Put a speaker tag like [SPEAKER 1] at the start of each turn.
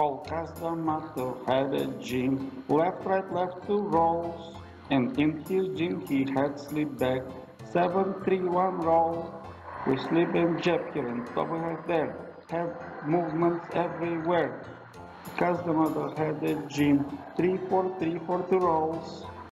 [SPEAKER 1] Paul Cus the had a gym, left, right, left, two rolls. And in his gym he had slip bag, seven, three, one roll. We sleep in jab and top head there, have movements everywhere. Cus the had a gym, three, four, three, four, two rolls.